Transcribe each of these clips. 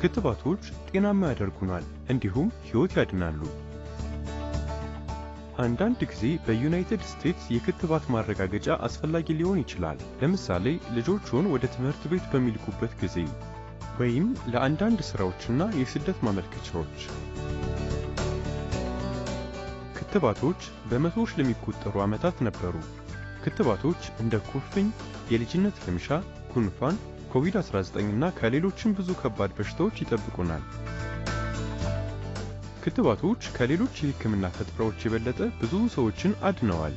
ክትባቶች ጤናማ ያደርጉናል እንዲሁም ሕይወት ያድናሉ። አንዳንድ ጊዜ በዩናይትድ ስቴትስ የክትባት ማረጋገጫ አስፈላጊ ሊሆን ይችላል። ለምሳሌ ልጆችዎን ወደ ትምህርት ቤት በሚልኩበት ጊዜ ወይም ለአንዳንድ ሥራዎችና የስደት ማመልከቻዎች። ክትባቶች በመቶዎች ለሚቆጠሩ ዓመታት ነበሩ። ክትባቶች እንደ ኩፍኝ፣ የልጅነት ልምሻ፣ ጉንፋን፣ ኮቪድ-19 እና ከሌሎችም ብዙ ከባድ በሽታዎች ይጠብቁናል። ክትባቶች ከሌሎች የሕክምና ፈጠራዎች የበለጠ ብዙ ሰዎችን አድነዋል።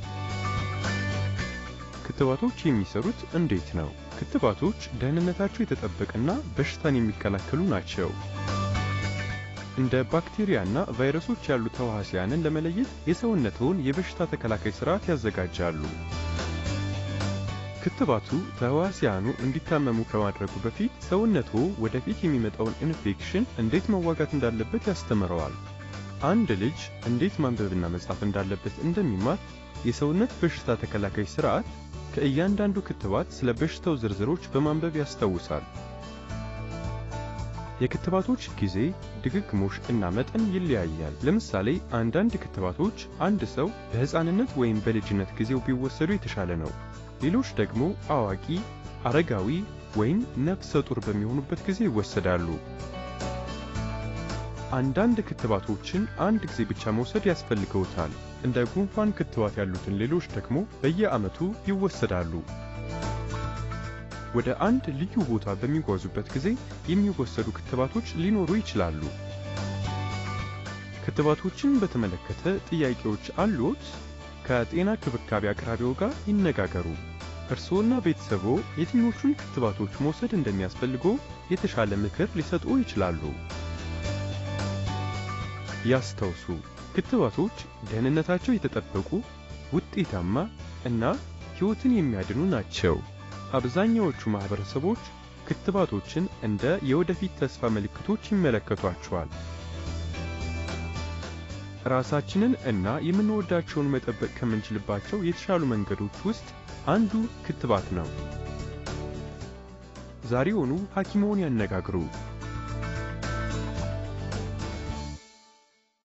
ክትባቶች የሚሰሩት እንዴት ነው? ክትባቶች ደህንነታቸው የተጠበቀና በሽታን የሚከላከሉ ናቸው። እንደ ባክቴሪያና ቫይረሶች ያሉ ተዋሲያንን ለመለየት የሰውነትዎን የበሽታ ተከላካይ ሥርዓት ያዘጋጃሉ። ክትባቱ ተዋሲያኑ እንዲታመሙ ከማድረጉ በፊት ሰውነትዎ ወደፊት የሚመጣውን ኢንፌክሽን እንዴት መዋጋት እንዳለበት ያስተምረዋል። አንድ ልጅ እንዴት ማንበብና መጻፍ እንዳለበት እንደሚማር የሰውነት በሽታ ተከላካይ ሥርዓት ከእያንዳንዱ ክትባት ስለ በሽታው ዝርዝሮች በማንበብ ያስታውሳል። የክትባቶች ጊዜ፣ ድግግሞሽ እና መጠን ይለያያል። ለምሳሌ አንዳንድ ክትባቶች አንድ ሰው በሕፃንነት ወይም በልጅነት ጊዜው ቢወሰዱ የተሻለ ነው። ሌሎች ደግሞ አዋቂ፣ አረጋዊ ወይም ነፍሰ ጡር በሚሆኑበት ጊዜ ይወሰዳሉ። አንዳንድ ክትባቶችን አንድ ጊዜ ብቻ መውሰድ ያስፈልገውታል። እንደ ጉንፋን ክትባት ያሉትን ሌሎች ደግሞ በየዓመቱ ይወሰዳሉ። ወደ አንድ ልዩ ቦታ በሚጓዙበት ጊዜ የሚወሰዱ ክትባቶች ሊኖሩ ይችላሉ። ክትባቶችን በተመለከተ ጥያቄዎች አሉት? ከጤና ክብካቤ አቅራቢዎ ጋር ይነጋገሩ። እርስዎና ቤተሰቦ የትኞቹን ክትባቶች መውሰድ እንደሚያስፈልገው የተሻለ ምክር ሊሰጡ ይችላሉ። ያስታውሱ፣ ክትባቶች ደህንነታቸው የተጠበቁ፣ ውጤታማ እና ሕይወትን የሚያድኑ ናቸው። አብዛኛዎቹ ማህበረሰቦች ክትባቶችን እንደ የወደፊት ተስፋ ምልክቶች ይመለከቷቸዋል። ራሳችንን እና የምንወዳቸውን መጠበቅ ከምንችልባቸው የተሻሉ መንገዶች ውስጥ አንዱ ክትባት ነው። ዛሬውኑ ሐኪምዎን ያነጋግሩ።